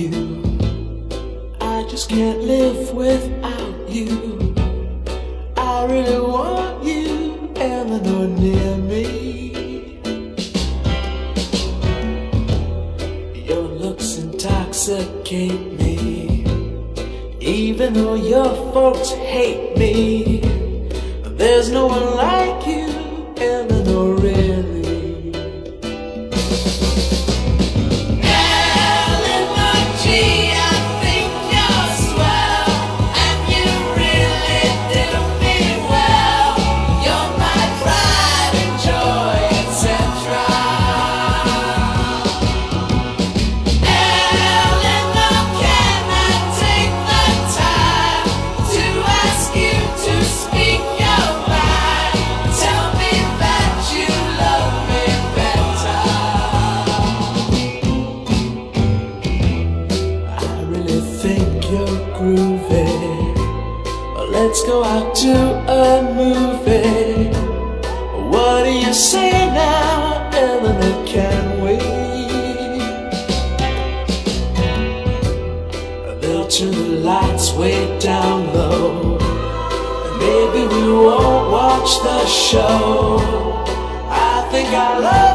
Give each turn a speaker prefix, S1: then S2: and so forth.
S1: you. I just can't live without you. I really want you, Elenore, near me. Your looks intoxicate me. Even though your folks hate me, there's no one like Let's go out to a movie. What do you say now, Elenore? Can we? They'll turn the lights way down low. Maybe we won't watch the show. I think I love.